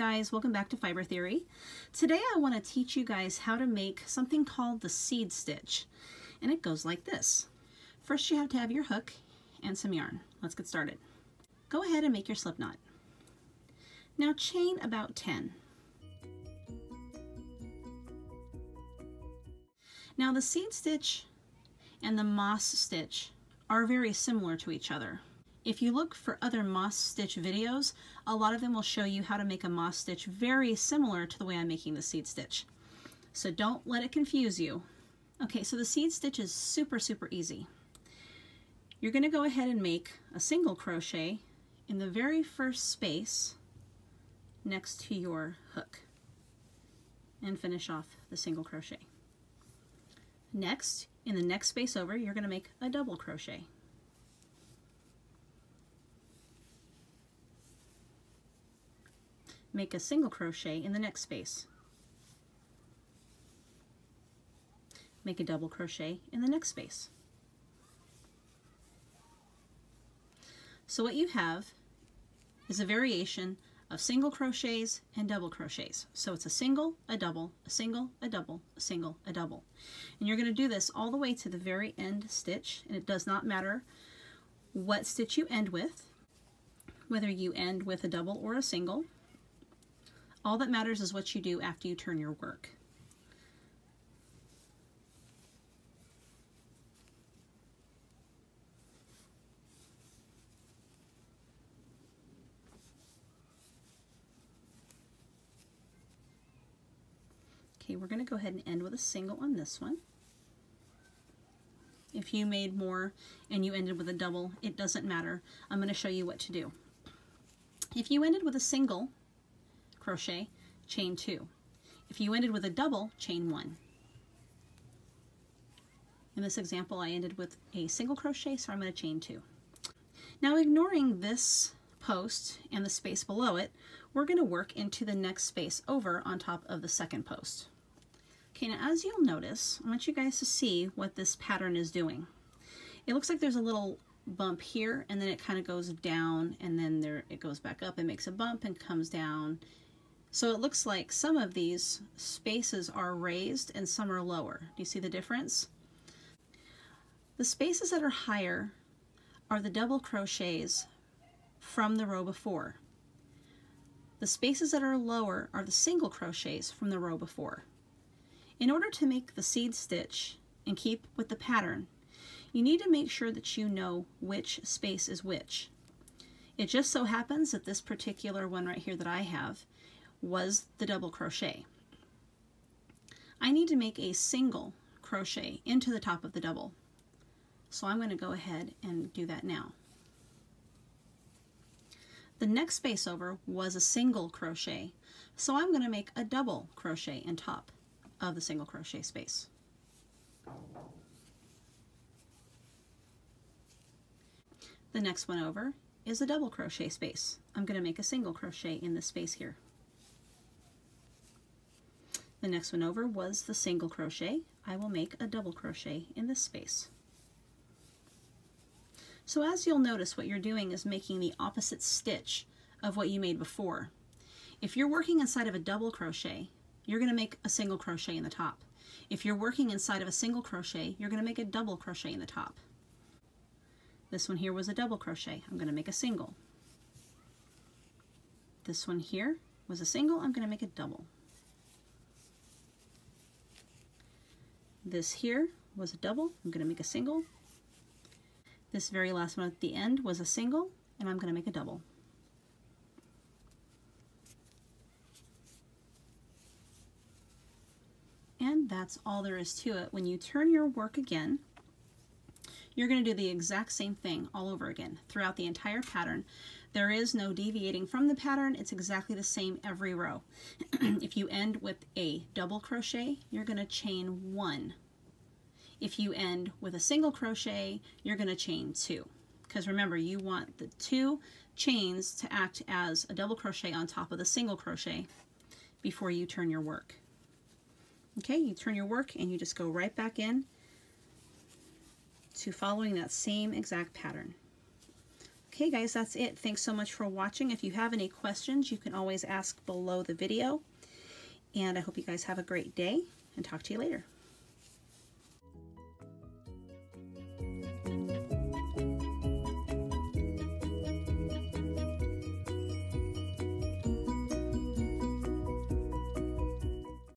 guys, welcome back to Fiber Theory. Today I want to teach you guys how to make something called the seed stitch. And it goes like this. First you have to have your hook and some yarn. Let's get started. Go ahead and make your slip knot. Now chain about 10. Now the seed stitch and the moss stitch are very similar to each other. If you look for other moss stitch videos, a lot of them will show you how to make a moss stitch very similar to the way I'm making the seed stitch. So don't let it confuse you. Okay, so the seed stitch is super, super easy. You're gonna go ahead and make a single crochet in the very first space next to your hook and finish off the single crochet. Next, in the next space over, you're gonna make a double crochet. Make a single crochet in the next space. Make a double crochet in the next space. So what you have is a variation of single crochets and double crochets. So it's a single, a double, a single, a double, a single, a double. And you're going to do this all the way to the very end stitch, and it does not matter what stitch you end with, whether you end with a double or a single, all that matters is what you do after you turn your work. Okay, we're going to go ahead and end with a single on this one. If you made more and you ended with a double, it doesn't matter. I'm going to show you what to do. If you ended with a single, crochet, chain two. If you ended with a double, chain one. In this example, I ended with a single crochet, so I'm going to chain two. Now ignoring this post and the space below it, we're going to work into the next space over on top of the second post. Okay, now as you'll notice, I want you guys to see what this pattern is doing. It looks like there's a little bump here and then it kind of goes down and then there it goes back up and makes a bump and comes down so it looks like some of these spaces are raised and some are lower. Do you see the difference? The spaces that are higher are the double crochets from the row before. The spaces that are lower are the single crochets from the row before. In order to make the seed stitch and keep with the pattern, you need to make sure that you know which space is which. It just so happens that this particular one right here that I have was the double crochet. I need to make a single crochet into the top of the double. So I'm going to go ahead and do that now. The next space over was a single crochet, so I'm going to make a double crochet in top of the single crochet space. The next one over is a double crochet space. I'm going to make a single crochet in this space here. The next one over was the single crochet. I will make a double crochet in this space. So as you'll notice, what you're doing is making the opposite stitch of what you made before. If you're working inside of a double crochet, you're going to make a single crochet in the top. If you're working inside of a single crochet, you're going to make a double crochet in the top. This one here was a double crochet. I'm going to make a single. This one here was a single. I'm going to make a double. This here was a double. I'm going to make a single. This very last one at the end was a single, and I'm going to make a double. And that's all there is to it. When you turn your work again, you're going to do the exact same thing all over again throughout the entire pattern. There is no deviating from the pattern. It's exactly the same every row. if you end with a double crochet, you're going to chain one. If you end with a single crochet, you're going to chain two. Because remember, you want the two chains to act as a double crochet on top of the single crochet before you turn your work. Okay, you turn your work and you just go right back in to following that same exact pattern. Okay guys, that's it. Thanks so much for watching. If you have any questions, you can always ask below the video. And I hope you guys have a great day and talk to you later.